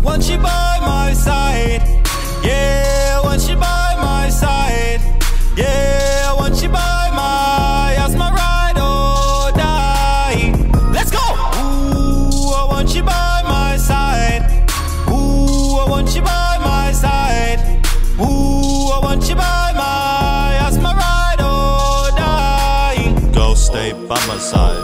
want you by my side. Yeah, I want you by my side. Yeah, I want you by my as my ride or die. Let's go. Ooh, I want you by my side. Ooh, I want you by my side. Ooh, I want you by my as my ride or die. Go stay by my side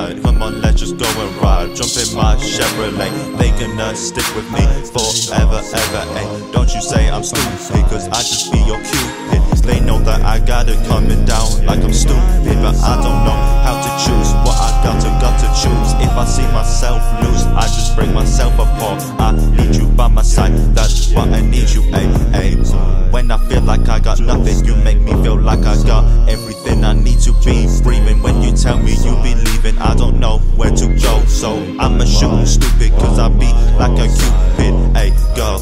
divide. Come on, let's just go and ride. Jump in my Chevrolet. They gonna stick with me forever, ever. Ay. Don't you say I'm stupid, cause I just be your cupid. They know that I got it coming down like I'm stupid, but I don't know how to choose what I got to, got to choose. If I see myself lose, I just break myself apart. I need you by my side, that's be breathing. When you tell me you be leaving, I don't know where to go. So I'ma shoot stupid, cause I be like a cupid, Hey, go,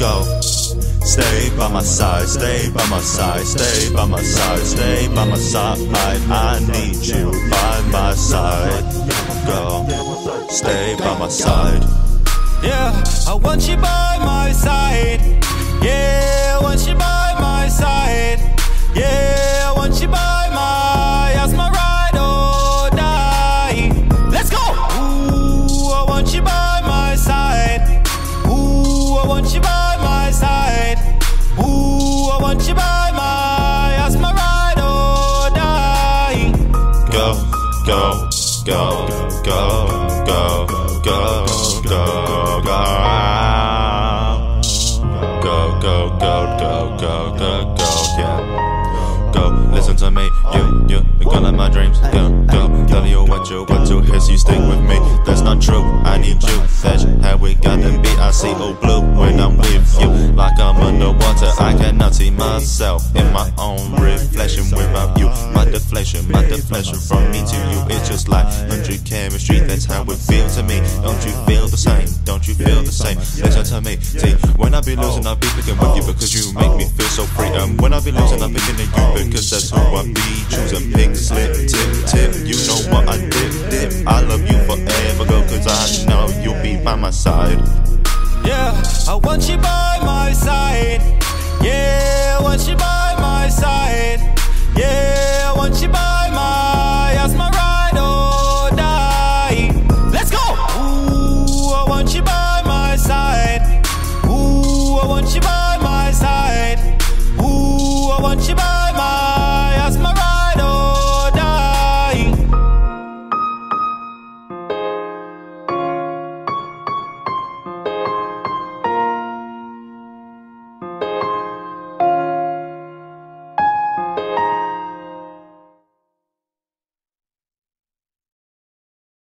go. Stay by my side, stay by my side, stay by my side, stay by my side. I need you by my side, girl. Stay by my side. Yeah, I want you by go, go, go, go, go, go, go. Go, go, go, go, go, go, go, yeah. Go, listen to me, you, you, you're gonna my dreams. Go, go, tell you what you want to hear, so you stick with me. That's not true, I need you. That's how we gotta be. I see all blue when I'm with you. Like I'm underwater, I cannot see myself in my own reflection without you. My deflection, my deflection from me to you. It's just like 100 chemistry, that's how it feels to me. Don't you feel the same? Don't you feel the same? Listen to me, see, when I be losing, I'll be picking with you because you make me feel so free. And when I be losing, I'm picking at you because that's who I be. Choosing pink slip, tip, tip. You know what I did, dip. I love you forever, girl, cause I know you'll be by my side. Yeah, I want you by yeah, when she by my side